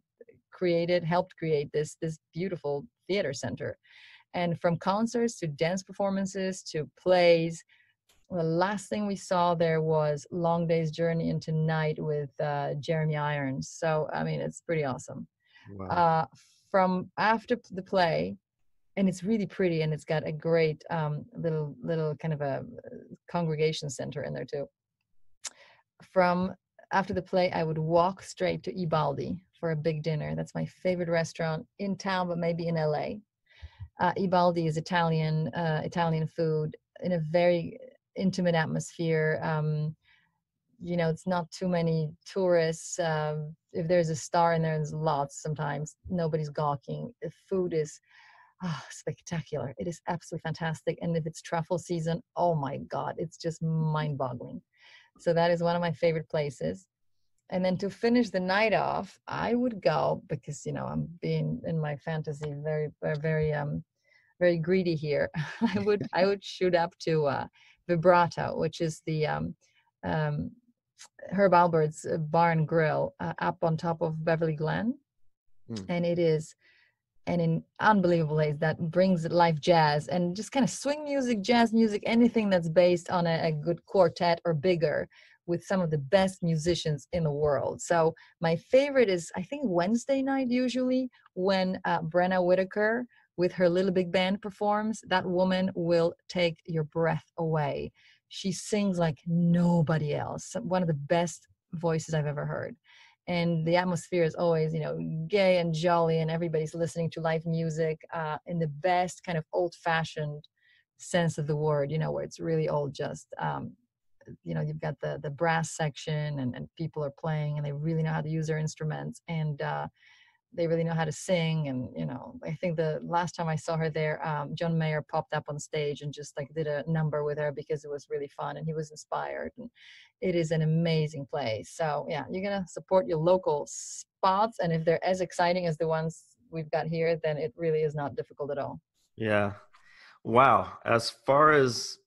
created, helped create this this beautiful theater center, and from concerts to dance performances to plays. The last thing we saw there was Long Day's Journey into Night with uh, Jeremy Irons. So, I mean, it's pretty awesome wow. uh, from after the play and it's really pretty and it's got a great um, little little kind of a congregation center in there too. From after the play i would walk straight to ibaldi for a big dinner. That's my favorite restaurant in town but maybe in la uh, ibaldi is italian uh, italian food in a very intimate atmosphere um, you know it's not too many tourists um, if there's a star in there there's lots sometimes nobody's gawking the food is oh, spectacular it is absolutely fantastic and if it's truffle season oh my god it's just mind-boggling. So that is one of my favorite places. And then to finish the night off i would go because you know i'm being in my fantasy very very um very greedy here. I would i would shoot up to uh vibrato which is the um um Herb Alpert's uh, Bar and Grill uh, up on top of Beverly Glen. Mm. And it is an unbelievable place that brings live jazz and just kind of swing music, jazz music, anything that's based on a, a, good quartet or bigger with some of the best musicians in the world. So my favorite is I think Wednesday night usually when uh, Brenna Whitaker with her little big band performs. That woman will take your breath away she sings like nobody else one of the best voices i've ever heard. And the atmosphere is always you know gay and jolly and everybody's listening to live music uh, in the best kind of old fashioned sense of the word you know where it's really all just um, you know you've got the the brass section and, and people are playing and they really know how to use their instruments. And uh, they really know how to sing and you know i think the last time i saw her there um, john mayer popped up on stage and just like did a number with her because it was really fun and he was inspired and it is an amazing place. So yeah you're gonna support your local spots and if they're as exciting as the ones we've got here then it really is not difficult at all. Yeah. Wow. As far as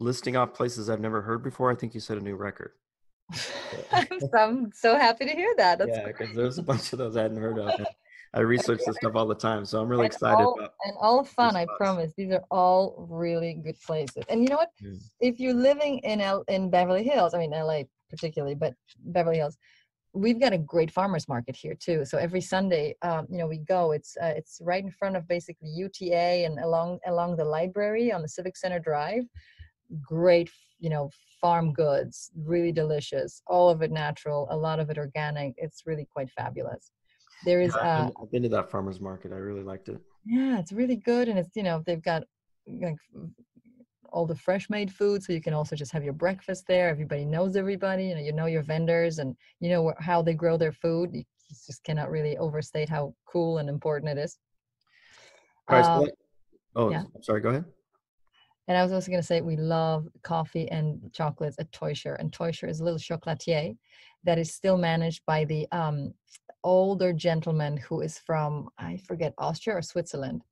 listing off places i've never heard before i think you set a new record I'm, so happy to hear that. That's yeah, because there's a bunch of those I hadn't heard of. I research this stuff all the time, so I'm really and excited. All, and all fun, I promise. These are all really good places. And you know what? Mm. If you're living in L- in Beverly Hills, I mean LA particularly, but Beverly Hills, we've got a great farmers market here too. So every Sunday, um, you know, we go. It's uh, it's right in front of basically UTA and along along the library on the Civic Center Drive. Great, you know, farm goods, really delicious, all of it natural, a lot of it organic. It's really quite fabulous. There is. Yeah, I've, been, I've been to that farmers market. I really liked it. Yeah, it's really good, and it's you know they've got like all the fresh made food, so you can also just have your breakfast there. Everybody knows everybody. You know, you know your vendors, and you know how they grow their food. You just cannot really overstate how cool and important it is. All right. Um, so oh, yeah. sorry. Go ahead. And I was also going to say we love coffee and chocolates at Teuscher. And Teuscher is a little chocolatier that is still managed by the um, older gentleman who is from, I forget, Austria or Switzerland.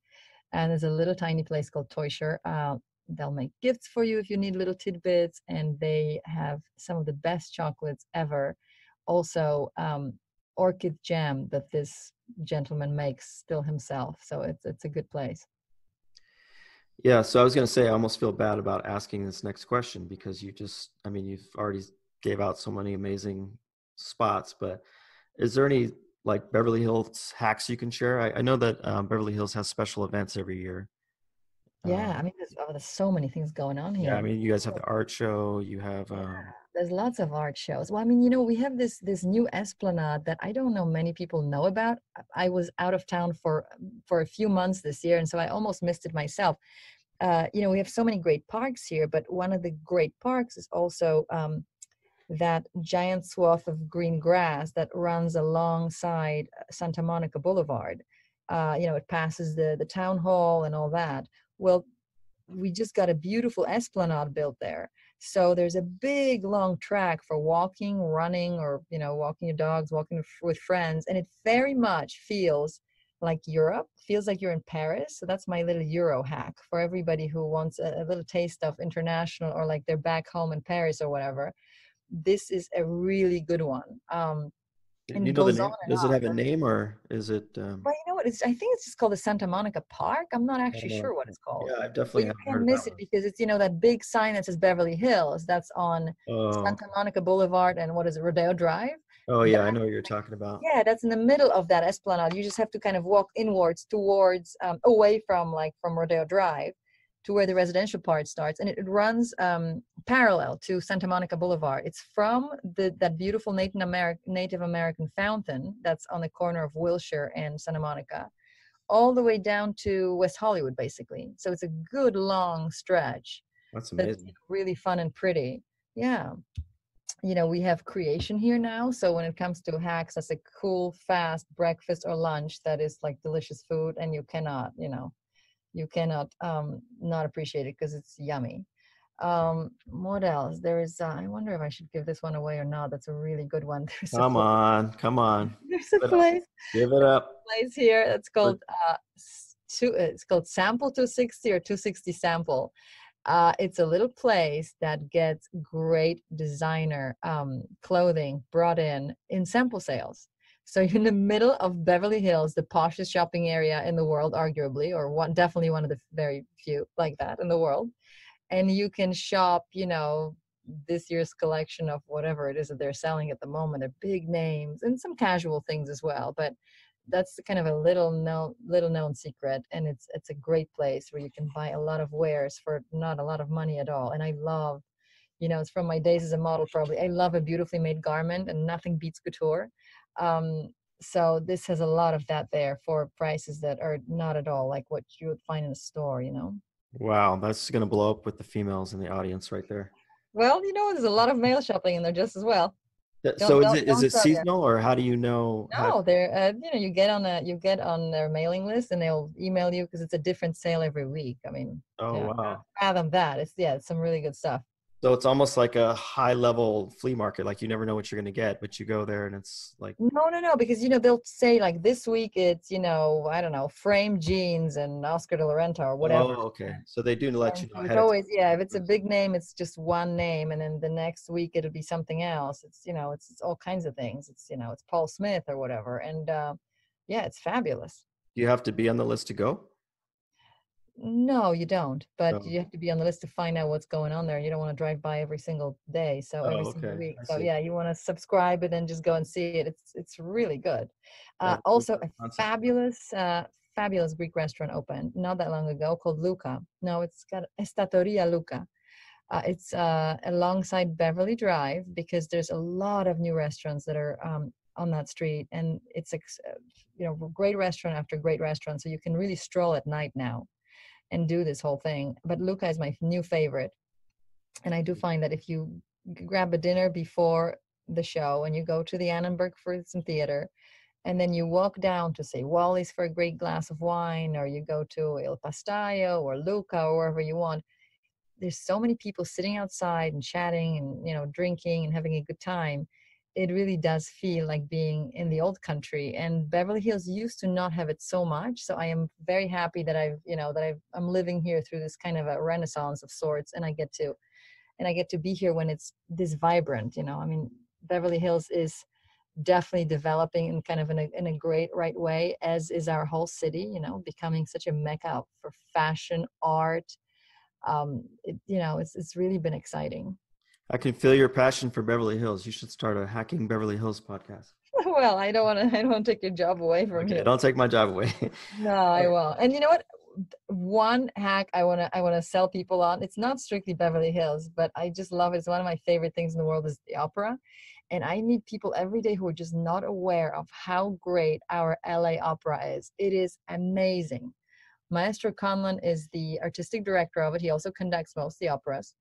And there's a little tiny place called Teuscher. Uh, they'll make gifts for you if you need little tidbits. And they have some of the best chocolates ever. Also, um, orchid jam that this gentleman makes still himself. So it's, it's a good place. Yeah, so I was going to say I almost feel bad about asking this next question because you just I mean you've already gave out so many amazing spots, but is there any like Beverly Hills hacks you can share? I, I know that um, Beverly Hills has special events every year. Yeah, Um, I mean, there's, oh, there's so many things going on here. yeah, I mean, you guys have the art show. You have. Um, there's lots of art shows. Well, I mean, you know, we have this this new esplanade that I don't know many people know about. I- was out of town for for a few months this year, and so I almost missed it myself. Uh, you know, we have so many great parks here, but one of the great parks is also um, that giant swath of green grass that runs alongside uh, Santa Monica Boulevard. Uh, you know, it passes the the town hall and all that. Well, we just got a beautiful esplanade built there. So there's a big long track for walking, running, or you know, walking your dogs, walking with- friends, and it very much feels like Europe. Feels like you're in Paris. So that's my little Euro hack for everybody who wants a, a little taste of international or like they're back home in Paris or whatever. This is a really good one. Um, and you know the name? Does it have a name or is it? Um, well, you know what? It's I think it's just called the Santa Monica Park. I'm not actually sure what it's called. yeah, I But definitely you can't miss that it because it's you know that big sign that says Beverly Hills. That's on. Oh, Santa Monica Boulevard and what is it, Rodeo Drive? oh yeah, I know what you're talking about. Yeah, that's in the middle of that esplanade. You just have to kind of walk inwards towards, um, away from like from Rodeo Drive to where the residential part starts, and it, it runs um, parallel to Santa Monica Boulevard. It's from the that beautiful Native American Native American fountain that's on the corner of Wilshire and Santa Monica, all the way down to West Hollywood, basically. So it's a good long stretch That's that's amazing. really fun and pretty. Yeah. You know, we have Kreation here now. So when it comes to hacks, that's a cool, fast breakfast or lunch that is like delicious food and you cannot, you know, you cannot um not appreciate it because it's yummy. Um, what else? There is uh, I wonder if I should give this one away or not. That's a really good one. There's Come on, come on, There's a place give it up. place here that's called uh, two, it's called Sample 260 or 260 Sample. Uh, it's a little place that gets great designer um, clothing brought in in sample sales. So you're in the middle of Beverly Hills, the poshest shopping area in the world, arguably, or one definitely one of the very few like that in the world. And you can shop, you know, this year's collection of whatever it is that they're selling at the moment. They're big names and some casual things as well. But that's kind of a little known little known secret and it's it's a great place where you can buy a lot of wares for not a lot of money at all and i love you know it's from my days as a model probably i love a beautifully made garment and nothing beats couture um, so this has a lot of that there for prices that are not at all like what you would find in a store you know Wow, that's gonna blow up with the females in the audience right there. well you know there's a lot of male shopping in there just as well So is it is it seasonal or how do you know? how- No, they're uh, you know you get on a you get on their mailing list and they'll email you because it's a different sale every week. I mean, oh yeah. wow. fathom that. It's yeah, it's some really good stuff. So it's almost like a high level flea market. Like you never know what you're gonna get, but you go there and it's like No, no, no, because you know they'll say like this week it's you know I don't know frame jeans and Oscar de la Renta or whatever. Oh, okay. So they do let And you know. it's always yeah. If it's a big name, it's just one name, and then the next week it'll be something else. It's you know it's, it's all kinds of things. It's you know it's Paul Smith or whatever, and uh, yeah, it's fabulous. Do you have to be on the list to go? No, you don't. But Oh. you have to be on the list to find out what's going on there. You don't want to drive by every single day, so every Oh, single okay. week. I So see. yeah, you want to subscribe and then just go and see it. It's it's really good. Uh, That's a also, a concept. fabulous, uh, fabulous Greek restaurant opened not that long ago called Luca. No, it's got Estatoria Luca. Uh, it's uh, alongside Beverly Drive because there's a lot of new restaurants that are um, on that street, and it's ex- uh, you know great restaurant after great restaurant. So you can really stroll at night now and do this whole thing. But Luca is my new favorite, and I do mm-hmm. find that if you grab a dinner before the show and you go to the Annenberg for some theater, and then you walk down to say Wally's for a great glass of wine, or you go to Il Pastaio or Luca or wherever you want. There's so many people sitting outside and chatting and you know drinking and having a good time. It really does feel like being in the old country. And Beverly Hills used to not have it so much. So I am very happy that I've you know that I've, I'm living here through this kind of a renaissance of sorts, and I get to and I get to be here when it's this vibrant. You know, I mean, Beverly Hills is definitely developing in kind of in a, in a great right way as is our whole city you know becoming such a mecca for fashion art um it, you know it's it's really been exciting I can feel your passion for Beverly Hills. You should start a hacking Beverly Hills podcast. well i don't want to i don't take your job away from Okay, you don't take my job away. no i won't and you know what one hack I want to I want to sell people on. It's not strictly Beverly Hills, but I just love it. It's one of my favorite things in the world is the opera. And I meet people every day who are just not aware of how great our LA opera is. It is amazing. Maestro Conlon is the artistic director of it. He also conducts most of the operas.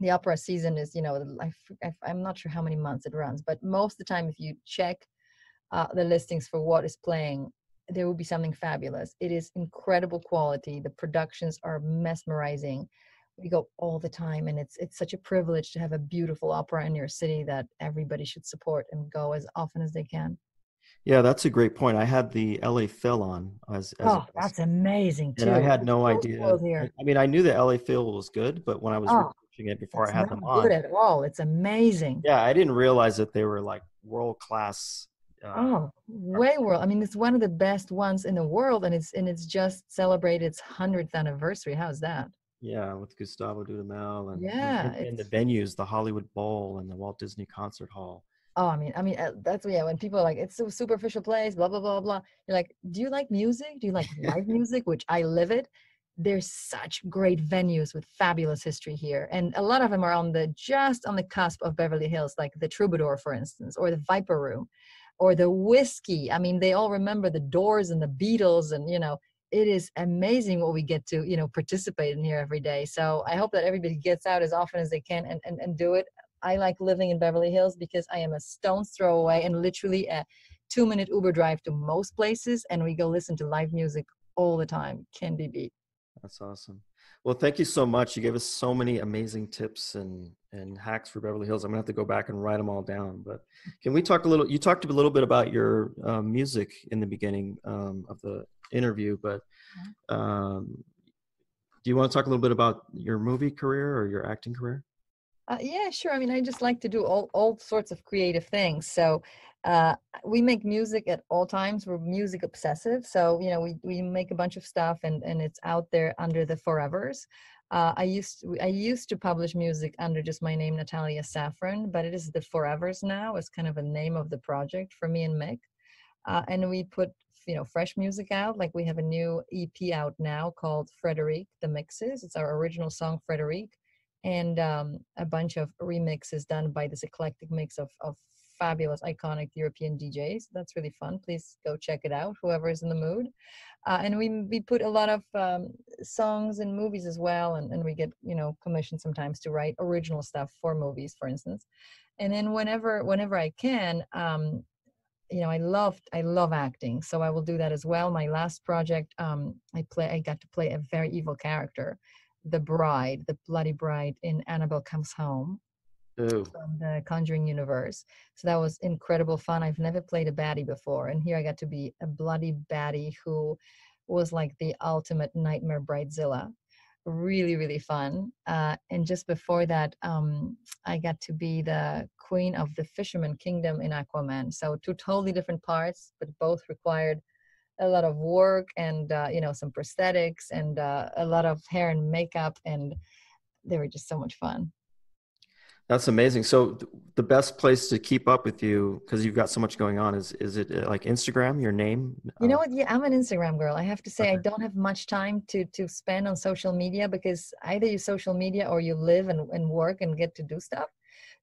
The opera season is, you know, I, I'm not sure how many months it runs, but most of the time, if you check uh, the listings for what is playing, there will be something fabulous. It is incredible quality. The productions are mesmerizing. We go all the time, and it's it's such a privilege to have a beautiful opera in your city that everybody should support and go as often as they can. Yeah, that's a great point. I had the LA Phil on as, as oh, that's amazing too. And I had no idea. I mean, I knew the LA Phil was good, but when I was oh, researching it before I had them on, good at all. It's amazing. Yeah, I didn't realize that they were like world class uh, oh, way world! I mean, it's one of the best ones in the world, and it's and it's just celebrated its hundredth anniversary. How's that? Yeah, with Gustavo Dudamel and yeah, and, and the venues, the Hollywood Bowl and the Walt Disney Concert Hall. Oh, I mean, I mean, uh, that's yeah. When people are like, it's a superficial place, blah blah blah blah. You're like, do you like music? Do you like live music? Which I live it. There's such great venues with fabulous history here, and a lot of them are on the just on the cusp of Beverly Hills, like the Troubadour, for instance, or the Viper Room or the whiskey. I mean, they all remember the Doors and the Beatles, and you know, it is amazing what we get to you know participate in here every day. So I hope that everybody gets out as often as they can and and, and do it. I like living in Beverly Hills because I am a stone's throw away and literally a two minute Uber drive to most places, and we go listen to live music all the time. Can be beat. That's awesome. Well, thank you so much. You gave us so many amazing tips and and hacks for Beverly Hills. I'm gonna have to go back and write them all down. But can we talk a little? You talked a little bit about your um, music in the beginning um, of the interview, but um, do you want to talk a little bit about your movie career or your acting career? Uh, yeah, sure. I mean, I just like to do all all sorts of creative things. So uh, we make music at all times. We're music obsessive. So, you know, we, we make a bunch of stuff and, and it's out there under the forevers. Uh, I used to, I used to publish music under just my name, Natalia Safran, but it is the Forevers now. It's kind of a name of the project for me and Mick. Uh, and we put you know fresh music out. Like we have a new EP out now called Frederique the Mixes. It's our original song Frederique, and um, a bunch of remixes done by this eclectic mix of of fabulous, iconic European DJs. That's really fun. Please go check it out, whoever is in the mood. Uh, and we we put a lot of um, songs and movies as well, and, and we get you know commissioned sometimes to write original stuff for movies, for instance. And then whenever whenever I can, um, you know, I love I love acting, so I will do that as well. My last project, um, I play I got to play a very evil character, the bride, the bloody bride in Annabelle Comes Home From the Conjuring universe. So that was incredible fun. I've never played a baddie before, and here I got to be a bloody baddie who was like the ultimate nightmare bridezilla. Really, really fun. Uh, and just before that, um, I got to be the queen of the Fisherman Kingdom in Aquaman. So two totally different parts, but both required a lot of work and uh, you know some prosthetics and uh, a lot of hair and makeup, and they were just so much fun. That's amazing. So th- the best place to keep up with you because you've got so much going on is is it uh, like Instagram? Your name? You know uh, what? Yeah, I'm an Instagram girl. I have to say okay. I don't have much time to to spend on social media because either you social media or you live and, and work and get to do stuff.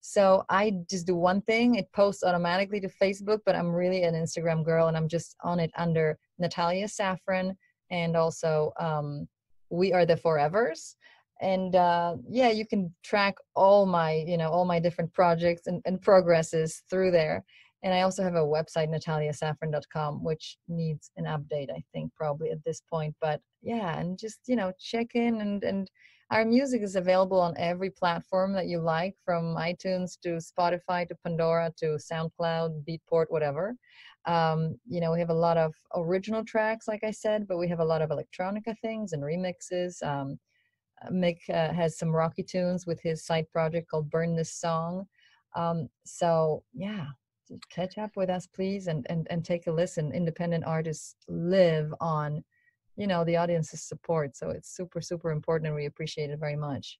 So I just do one thing. It posts automatically to Facebook, but I'm really an Instagram girl and I'm just on it under Natalia Safran and also um, we are the Forevers and uh, yeah you can track all my you know all my different projects and, and progresses through there and i also have a website nataliasafran.com which needs an update i think probably at this point but yeah and just you know check in and and our music is available on every platform that you like from itunes to spotify to pandora to soundcloud beatport whatever. Um, you know we have a lot of original tracks like i said but we have a lot of electronica things and remixes um, Mick uh, has some rocky tunes with his side project called Burn This Song. Um, so yeah, catch up with us, please, and, and, and take a listen. Independent artists live on, you know, the audience's support. So it's super, super important and we appreciate it very much.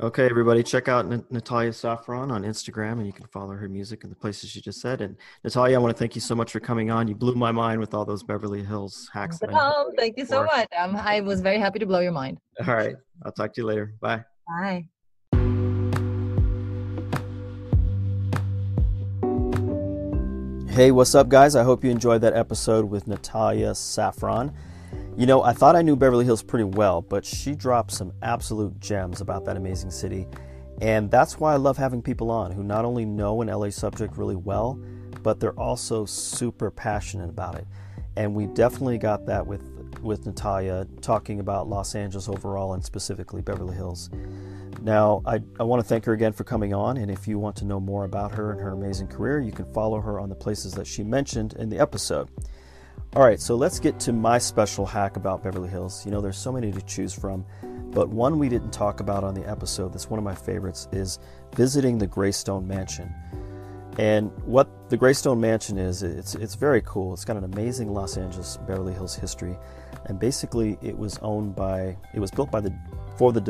Okay, everybody, check out N- Natalia Safran on Instagram, and you can follow her music and the places she just said. And Natalia, I want to thank you so much for coming on. You blew my mind with all those Beverly Hills hacks. Um, thank you so much. Um, I was very happy to blow your mind. All right, I'll talk to you later. Bye. Bye. Hey, what's up, guys? I hope you enjoyed that episode with Natalia Safran. You know, I thought I knew Beverly Hills pretty well, but she dropped some absolute gems about that amazing city. And that's why I love having people on who not only know an LA subject really well, but they're also super passionate about it. And we definitely got that with with Natalia talking about Los Angeles overall and specifically Beverly Hills. Now, I, I want to thank her again for coming on, and if you want to know more about her and her amazing career, you can follow her on the places that she mentioned in the episode. All right, so let's get to my special hack about Beverly Hills. You know, there's so many to choose from, but one we didn't talk about on the episode that's one of my favorites is visiting the Greystone Mansion. And what the Greystone Mansion is, it's it's very cool. It's got an amazing Los Angeles Beverly Hills history, and basically it was owned by it was built by the for the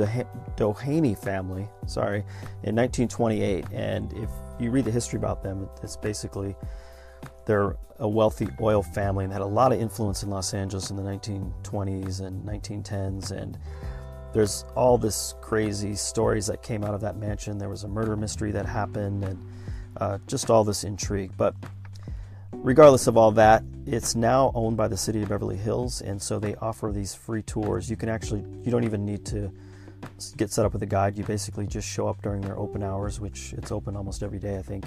Doheny family. Sorry, in 1928. And if you read the history about them, it's basically they're a wealthy oil family and had a lot of influence in Los Angeles in the 1920s and 1910s. And there's all this crazy stories that came out of that mansion. There was a murder mystery that happened, and uh, just all this intrigue. But regardless of all that, it's now owned by the city of Beverly Hills, and so they offer these free tours. You can actually, you don't even need to get set up with a guide. You basically just show up during their open hours, which it's open almost every day, I think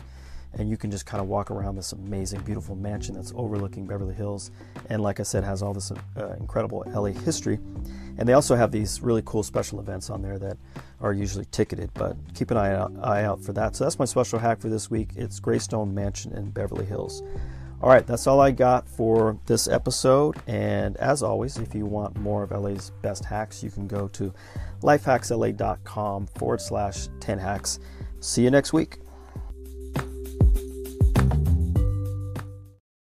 and you can just kind of walk around this amazing, beautiful mansion that's overlooking Beverly Hills. And like I said, has all this uh, incredible LA history. And they also have these really cool special events on there that are usually ticketed, but keep an eye out, eye out for that. So that's my special hack for this week. It's Greystone Mansion in Beverly Hills. All right, that's all I got for this episode. And as always, if you want more of LA's best hacks, you can go to lifehacksla.com forward slash 10 hacks. See you next week.